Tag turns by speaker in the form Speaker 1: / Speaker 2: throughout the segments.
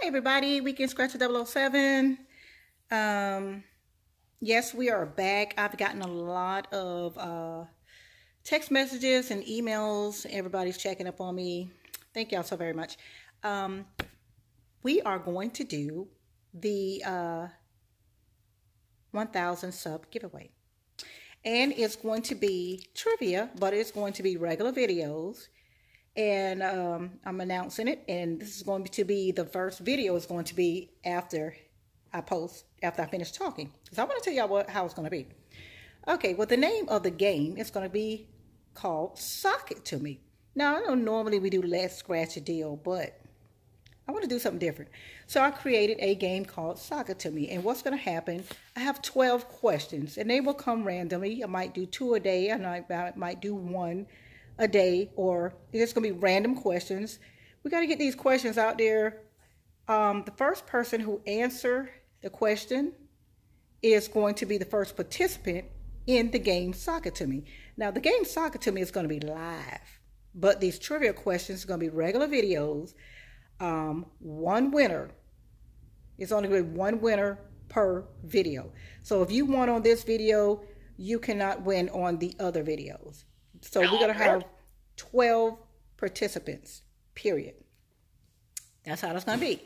Speaker 1: Hi, everybody. Weekend Scratcher 007. Um, yes, we are back. I've gotten a lot of uh, text messages and emails. Everybody's checking up on me. Thank y'all so very much. Um, we are going to do the uh, 1000 sub giveaway. And it's going to be trivia, but it's going to be regular videos and um, I'm announcing it. And this is going to be the first video is going to be after I post, after I finish talking. Because I want to tell y'all what how it's going to be. Okay, well, the name of the game is going to be called Sock It To Me. Now, I know normally we do Let's Scratch a Deal, but I want to do something different. So I created a game called Sock It To Me. And what's going to happen, I have 12 questions, and they will come randomly. I might do two a day, and I might do one a day, or it's going to be random questions. We got to get these questions out there. Um, the first person who answer the question is going to be the first participant in the game Sock It To Me. Now, the game Sock It To Me is going to be live, but these trivia questions are going to be regular videos. Um, one winner. It's only going to be one winner per video. So if you won on this video, you cannot win on the other videos. So we're going to have 12 participants, period. That's how it's going to be.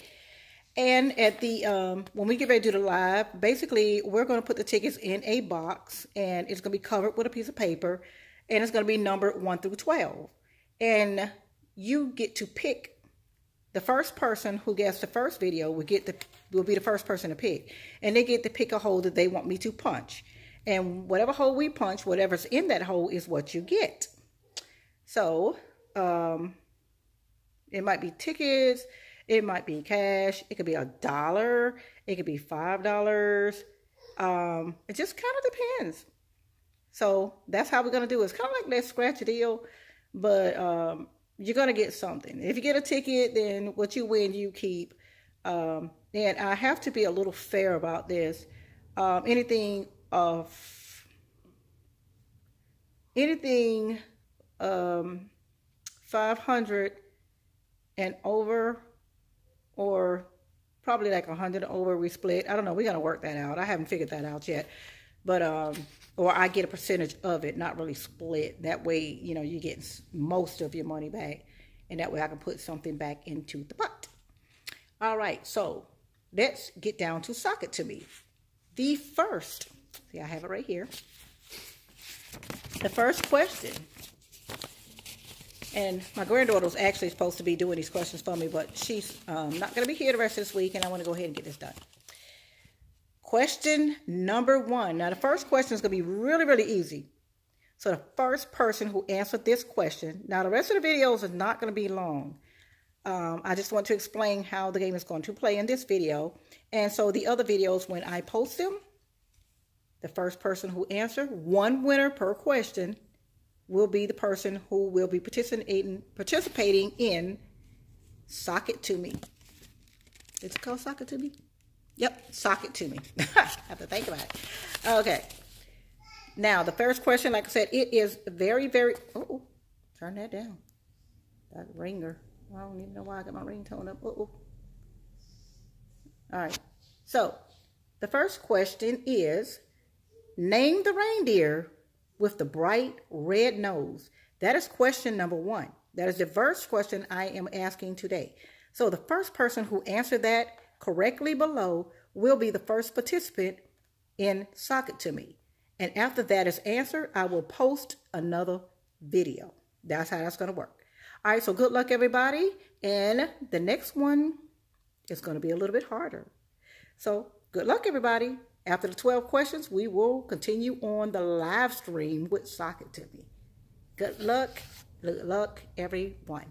Speaker 1: And at the um, when we get ready to do the live, basically we're going to put the tickets in a box, and it's going to be covered with a piece of paper, and it's going to be numbered one through twelve. And you get to pick the first person who gets the first video will get the will be the first person to pick, and they get to pick a hole that they want me to punch. And whatever hole we punch, whatever's in that hole is what you get. So, um, it might be tickets, it might be cash, it could be a dollar, it could be five dollars. Um, it just kind of depends. So that's how we're gonna do it. It's kind of like that scratch a deal, but um, you're gonna get something. If you get a ticket, then what you win, you keep. Um, and I have to be a little fair about this. Um, anything of anything um, 500 and over or probably like 100 over we split. I don't know. We're going to work that out. I haven't figured that out yet. But, um, or I get a percentage of it, not really split. That way, you know, you get most of your money back. And that way I can put something back into the pot. All right. So let's get down to Sock It To Me. The first See, I have it right here. The first question, and my granddaughter was actually supposed to be doing these questions for me, but she's um, not going to be here the rest of this week, and I want to go ahead and get this done. Question number one. Now, the first question is going to be really, really easy. So the first person who answered this question, now the rest of the videos are not going to be long. Um, I just want to explain how the game is going to play in this video. And so the other videos, when I post them, the first person who answer, one winner per question, will be the person who will be participating participating in Sock It To Me. Is it called Sock It To Me? Yep, Sock It To Me. I have to think about it. Okay. Now, the first question, like I said, it is very, very... Oh, turn that down. That ringer. I don't even know why I got my ringtone up. Uh oh. All right. So, the first question is, Name the reindeer with the bright red nose. That is question number one. That is the first question I am asking today. So the first person who answered that correctly below will be the first participant in Sock It To Me. And after that is answered, I will post another video. That's how that's going to work. All right, so good luck, everybody. And the next one is going to be a little bit harder. So good luck, everybody. After the 12 questions, we will continue on the live stream with Sock It To Me. Good luck. Good luck, everyone.